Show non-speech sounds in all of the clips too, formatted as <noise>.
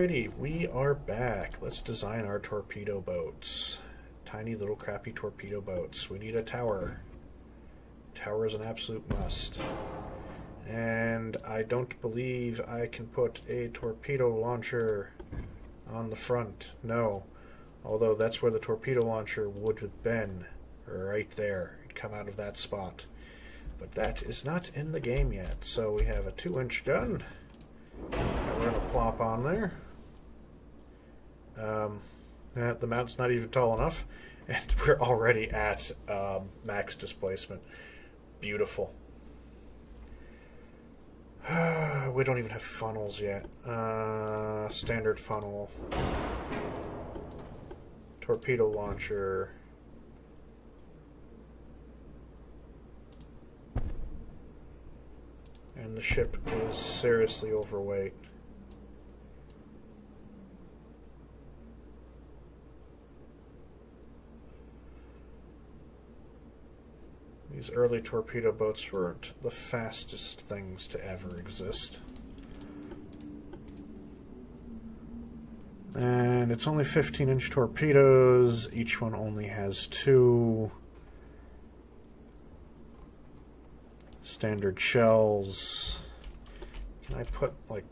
Alrighty, we are back. Let's design our torpedo boats. Tiny little crappy torpedo boats. We need a tower. Tower is an absolute must. And I don't believe I can put a torpedo launcher on the front. No. Although that's where the torpedo launcher would have been. Right there. It'd come out of that spot. But that is not in the game yet. So we have a 2 inch gun we're going to plop on there. Um, the mount's not even tall enough. <laughs> And we're already at um, max displacement. Beautiful. <sighs> we don't even have funnels yet. Uh, standard funnel. Torpedo launcher. And the ship is seriously overweight. These early torpedo boats weren't the fastest things to ever exist. And it's only 15 inch torpedoes. Each one only has two standard shells. Can I put like.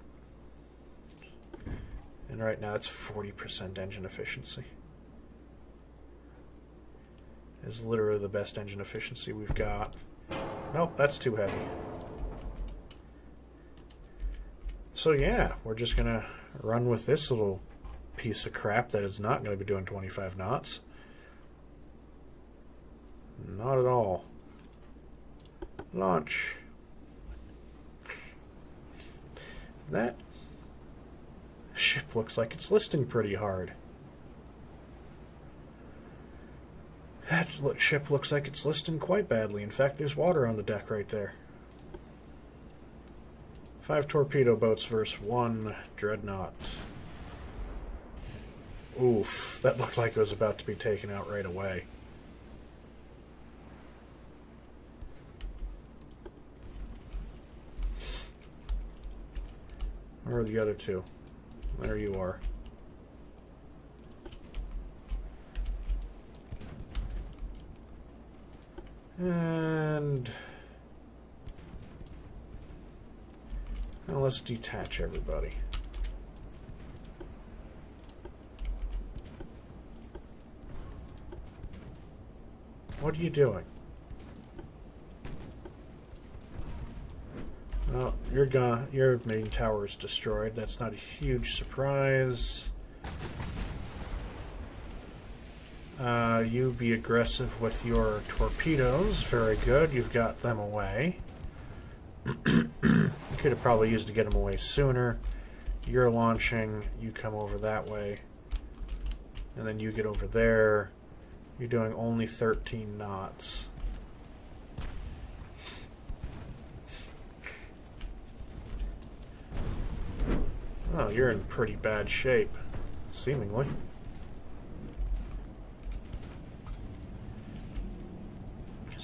And right now it's 40% engine efficiency is literally the best engine efficiency we've got. Nope, that's too heavy. So yeah, we're just going to run with this little piece of crap that is not going to be doing 25 knots. Not at all. Launch. That ship looks like it's listing pretty hard. That ship looks like it's listing quite badly. In fact, there's water on the deck right there. Five torpedo boats versus one dreadnought. Oof, that looked like it was about to be taken out right away. Where are the other two? There you are. And now let's detach everybody. What are you doing? Well, your gun, your main tower is destroyed. That's not a huge surprise. Uh, you be aggressive with your torpedoes. Very good. You've got them away. you could have probably used to get them away sooner. You're launching. You come over that way. And then you get over there. You're doing only 13 knots. Oh, you're in pretty bad shape, seemingly.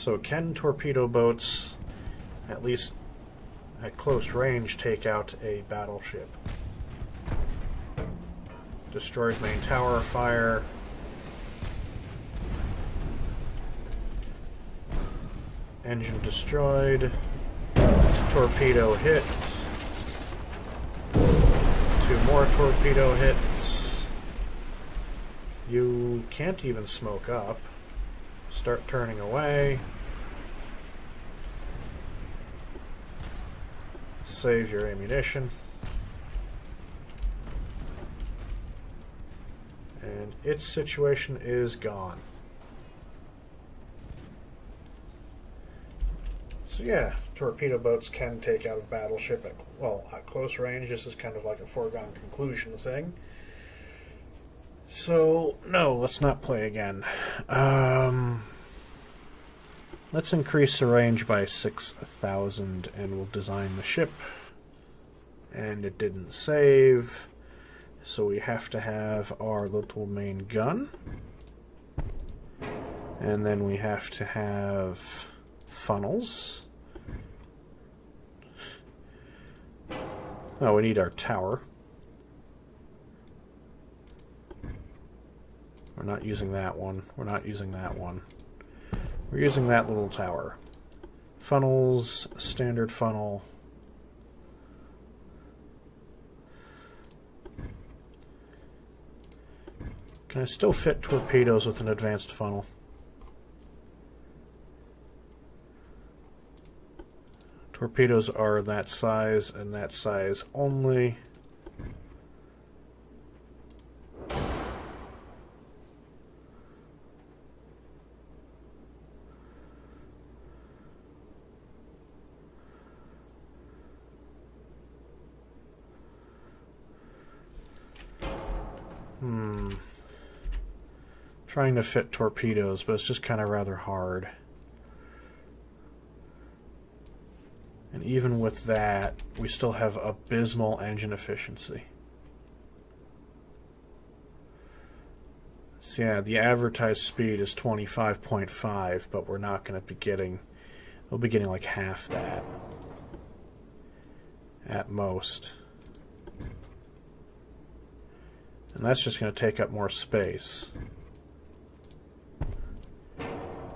So can torpedo boats, at least at close range, take out a battleship? Destroyed main tower fire. Engine destroyed. Torpedo hit. Two more torpedo hits. You can't even smoke up. Start turning away. Save your ammunition. And its situation is gone. So yeah, torpedo boats can take out a battleship at, well, at close range. This is kind of like a foregone conclusion thing. So, no, let's not play again. Um, Let's increase the range by 6,000 and we'll design the ship. And it didn't save, so we have to have our little main gun. And then we have to have funnels. Oh, we need our tower. We're not using that one. We're not using that one. We're using that little tower. Funnels, standard funnel. Can I still fit torpedoes with an advanced funnel? Torpedoes are that size and that size only. Hmm. trying to fit torpedoes, but it's just kind of rather hard. And even with that, we still have abysmal engine efficiency. So yeah, the advertised speed is 25.5, but we're not going to be getting, we'll be getting like half that at most. And that's just going to take up more space.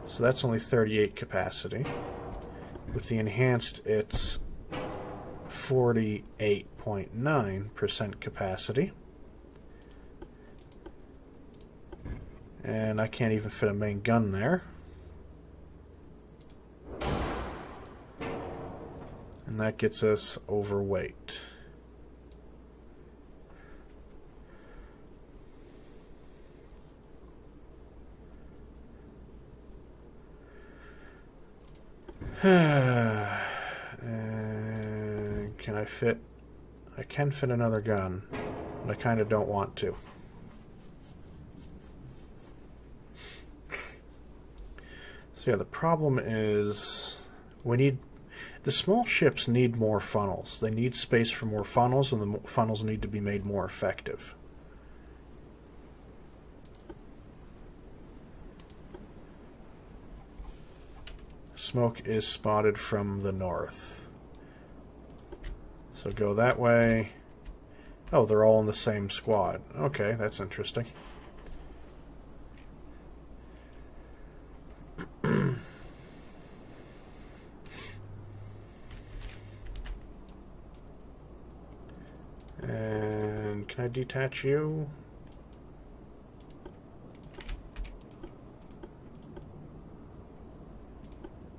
So that's only 38 capacity. With the enhanced, it's 48.9% capacity. And I can't even fit a main gun there. And that gets us overweight. <sighs> can I fit? I can fit another gun, but I kind of don't want to. So yeah, the problem is we need the small ships need more funnels. They need space for more funnels, and the funnels need to be made more effective. Smoke is spotted from the north. So go that way. Oh, they're all in the same squad. Okay, that's interesting. <clears throat> and can I detach you?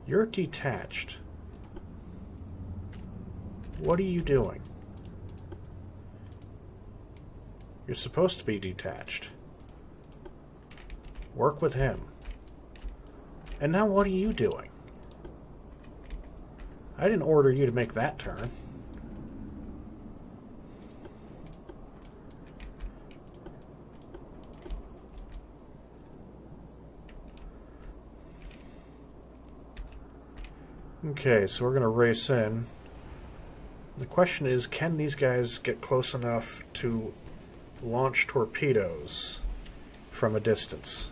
You're detached. What are you doing? You're supposed to be detached. Work with him. And now what are you doing? I didn't order you to make that turn. Okay, so we're going to race in. The question is, can these guys get close enough to launch torpedoes from a distance?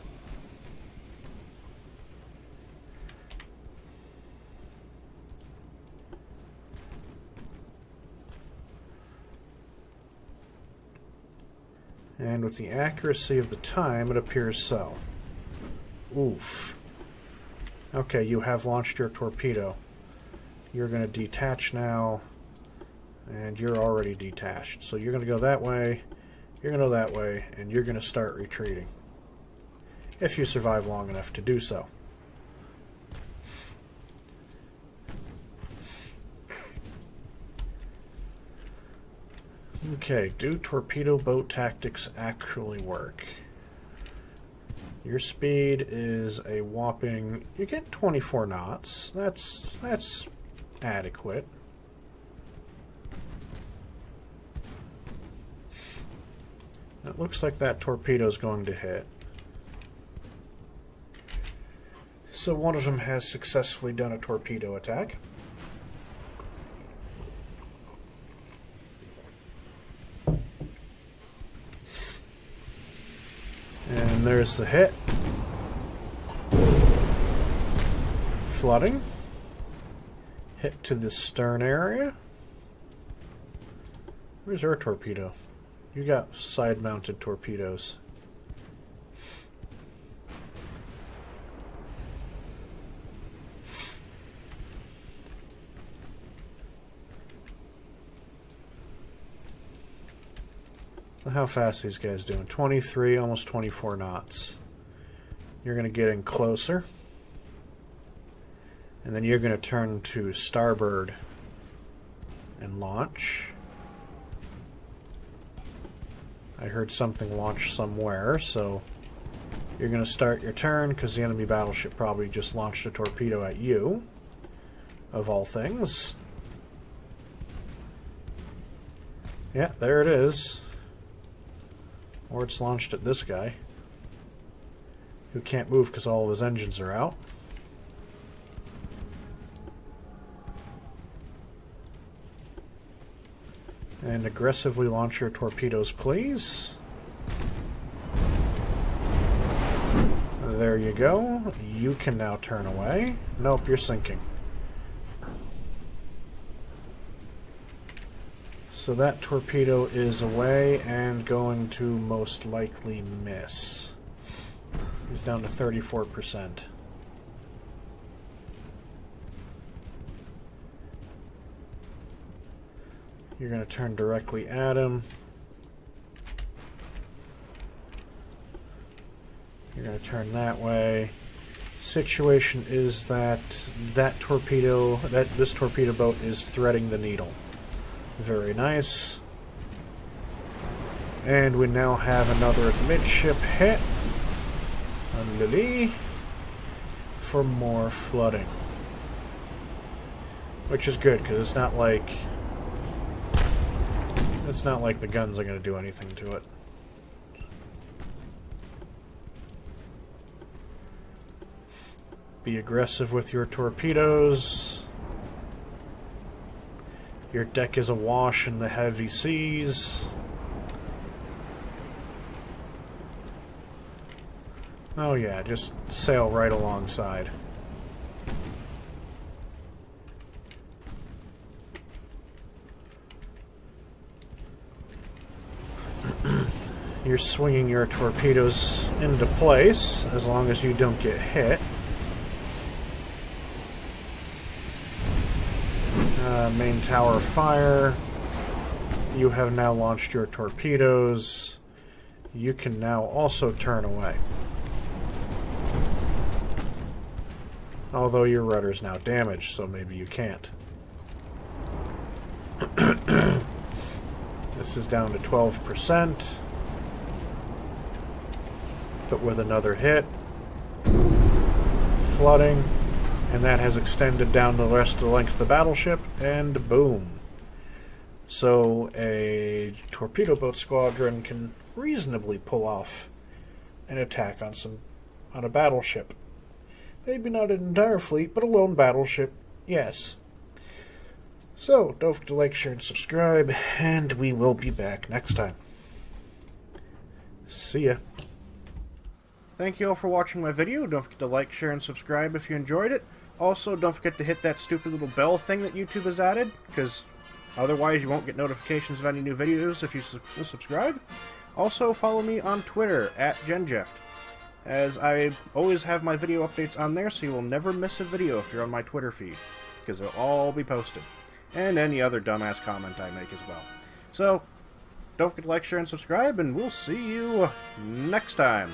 And with the accuracy of the time, it appears so. Oof. Okay, you have launched your torpedo. You're going to detach now, and you're already detached. So you're going to go that way, you're going to go that way, and you're going to start retreating. If you survive long enough to do so. Okay, do torpedo boat tactics actually work? Your speed is a whopping you get 24 knots. That's that's adequate. It looks like that torpedo's going to hit. So one of them has successfully done a torpedo attack. And there's the hit. Flooding. Hit to the stern area. Where's our torpedo? You got side-mounted torpedoes. How fast these guys doing? 23, almost 24 knots. You're going to get in closer. And then you're going to turn to starboard and launch. I heard something launch somewhere, so you're going to start your turn because the enemy battleship probably just launched a torpedo at you, of all things. Yeah, there it is. Or it's launched at this guy, who can't move because all of his engines are out. And aggressively launch your torpedoes, please. There you go. You can now turn away. Nope, you're sinking. So that torpedo is away and going to most likely miss. He's down to 34%. You're going to turn directly at him. You're going to turn that way. Situation is that that torpedo, that this torpedo boat is threading the needle. Very nice. And we now have another midship hit on Lily for more flooding. Which is good, because it's not like it's not like the guns are going to do anything to it. Be aggressive with your torpedoes. Your deck is awash in the heavy seas. Oh yeah, just sail right alongside. <clears throat> You're swinging your torpedoes into place as long as you don't get hit. Main tower fire. You have now launched your torpedoes. You can now also turn away. Although your rudder is now damaged, so maybe you can't. <clears throat> this is down to 12% but with another hit. Flooding, and that has extended down the rest of the length of the battleship, and boom. So a torpedo boat squadron can reasonably pull off an attack on some on a battleship. Maybe not an entire fleet, but a lone battleship, yes. So, don't forget to like, share, and subscribe, and we will be back next time. See ya. Thank you all for watching my video. Don't forget to like, share, and subscribe if you enjoyed it. Also, don't forget to hit that stupid little bell thing that YouTube has added, because otherwise you won't get notifications of any new videos if you su subscribe. Also, follow me on Twitter, at GenJeft, as I always have my video updates on there, so you will never miss a video if you're on my Twitter feed, because they'll all be posted. And any other dumbass comment I make as well. So, don't forget to like, share, and subscribe, and we'll see you next time.